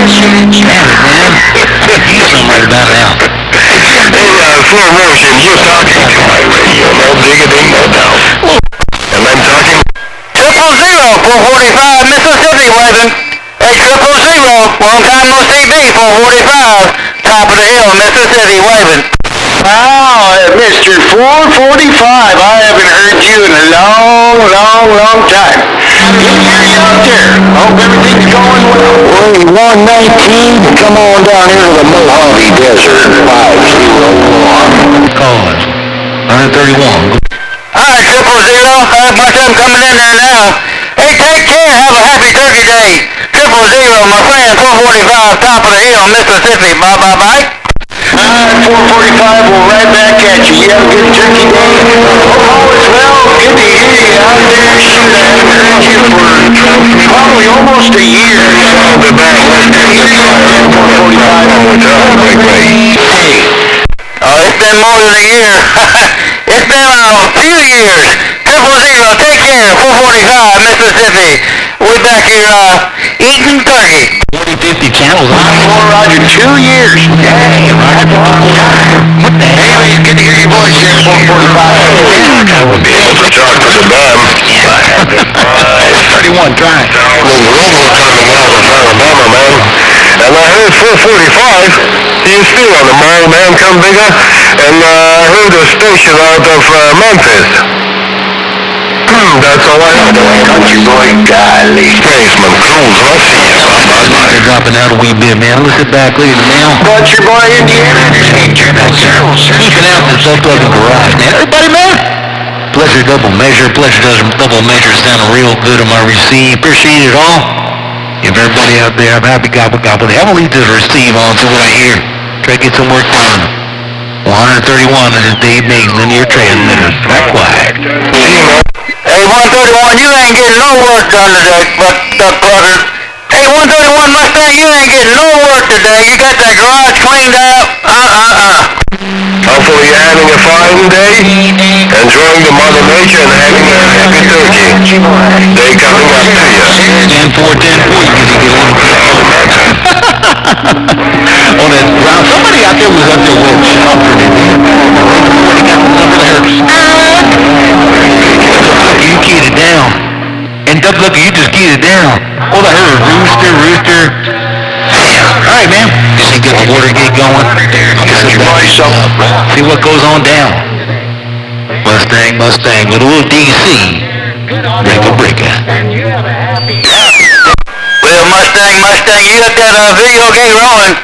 Somewhere about now. Hey, you're talking to my radio, no diggity, no doubt. And I'm talking... Triple zero, 445, Mississippi, waving. Hey, triple zero, long time no me, 445, top of the hill, Mississippi, waving. Wow, Mr. 445, I haven't heard you in a long, long, long time. Good to you out there. Hope everything's going well. Well, 119, come on down here to the Mojave Desert, 501. Cause 131. All right, triple zero, bunch of them coming in there now. Hey, take care, have a happy turkey day. Triple zero, my friend, 445, top of the hill, Mississippi, bye, bye, bye. Alright, 445, we're right back at you. You have a good turkey day. Oh, Hope all is well. Good to probably almost a year. So the back, let's hear you out there, 445. Hey, Oh, it's been more than a year. it's been a few years. Triple zero, take care, 445, Mississippi. We're back here, uh, eating turkey. 4050 channels on. Four Roger, two years. Dang, that's a long time. What the hell? Anyways, good to hear your voice here, 445. 41, drive. I mean, you're almost of Alabama, man. And I heard 445, he's still on the mile, man, come bigger. And uh, I heard a station out of uh, Memphis. Hmm, that's all I know. Country boy, golly. Spaceman Cruz, let's see you. I'm dropping out a wee bit, man. Look at back, look at the mail. Country boy, Indiana, just. Keeping out this up-loving garage, man. Everybody, man. Pleasure double measure. Pleasure does double measure. Sounding real good on my receive. Appreciate it all. If everybody out there, I'm happy gobble gobble. Have a lead to the receive on to what I hear. Try to get some work done. 131 is a Dave Nate linear transmitter. Back quiet. Hey, 131, you ain't getting no work done today, but uh, duck plugger. Hey, 131 Mustang, you ain't getting no work today. You got that garage cleaned out. Uh-uh-uh. Hopefully you're having a fine day, enjoying mother nature and having a happy turkey. Day coming up to you. 10 4 10 4. You can get one. on that ground. Somebody out there was up there with shelter. Somebody got the there. You keyed it down. And Duck Lucky, you just keyed it down. All I heard was rooster, rooster. Damn. All right, man. Just ain't got the water gate going. Country boy, so See what goes on down. Mustang, Mustang, with a little DC. Breaker, breaker. Well, Mustang, Mustang, you got that uh, video gate rolling.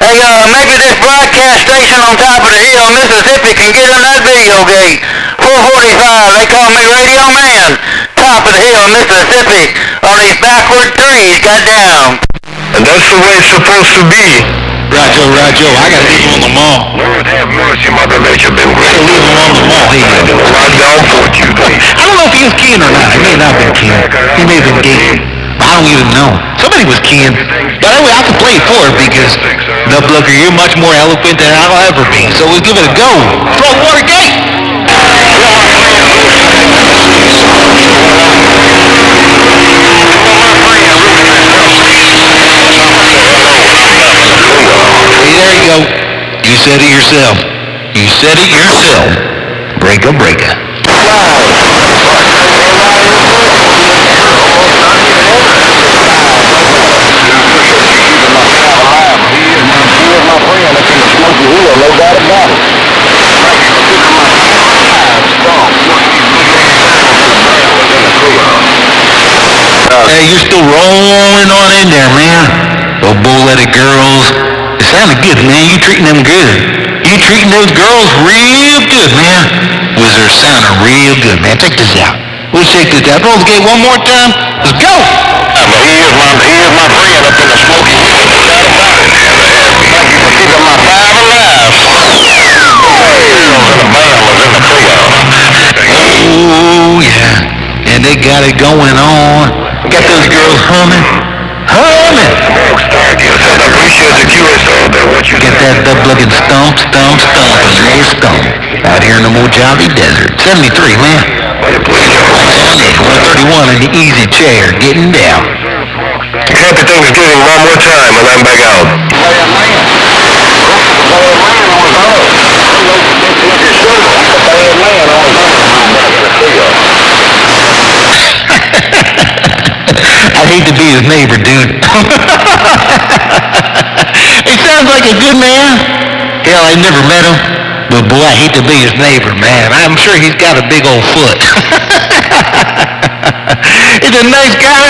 Hey, uh, maybe this broadcast station on top of the hill, Mississippi, can get in that video gate. 445, they call me Radio Man. Top of the hill, Mississippi, on these backward trees, goddamn. And that's the way it's supposed to be. Rajo, Rajo, I got to leave him on the mall. Lord have mercy, Mother Nature been keying or not. He may not have been keying. He may have been keying. I don't even know. Somebody was keying. But anyway, I can play for it because, no, Blooker, you're much more eloquent than I'll ever be. So we'll give it a go. Throw Watergate! There you go. You said it yourself. You said it yourself. Breaker, breaker. Hey, you're still rolling on in there, man. Bull-headed girls. It sounded good, man. You treating them good. You treating those girls real good, man. Wizard sounding real good, man. Check this out. We'll check this out. Roll the gate one more time. Let's go. He is my, he is my friend up in the Smoky Mountains. No doubt about it. Thank you for keeping my five alive. In the band was in the trio. Oh, yeah. And they got it going on. Got those girls. Humming. looking stump, stump, stump, and they stump. Out here in the Mojave Desert. 73, man. 131 in the easy chair, getting down. Happy Thanksgiving one more time, and I'm back out. I hate to be his neighbor, dude. he sounds like a good man. Hell, I never met him, but boy, I hate to be his neighbor, man. I'm sure he's got a big old foot. he's a nice guy,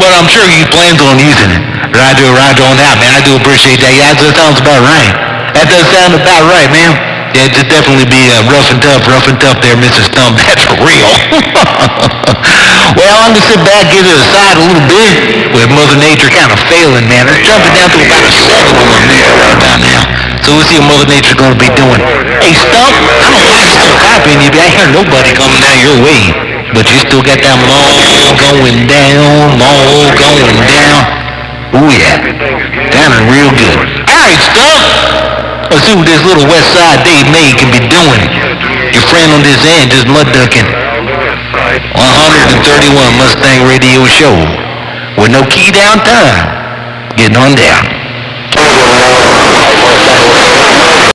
but I'm sure he plans on using it. Roger, roger on that, man. I do appreciate that. Yeah, that sounds about right. That does sound about right, man. Yeah, it'd definitely be uh, rough and tough, rough and tough there, Mrs. Thumb. That's for real. well, I'm gonna sit back, give it aside a little bit, with Mother Nature kind of failing, man. Let's jump it down to about a seven on there right now. So we'll see what Mother Nature's gonna be doing. Hey, Stump, I don't why you're still you, but I hear nobody coming down your way. But you still got that mall going down, mall going down. Oh yeah, sounding real good. All right, Stump. Let's see what this little West Side Dave May can be doing. Your friend on this end just mud ducking. 131 Mustang Radio Show with no key down time. Getting on down.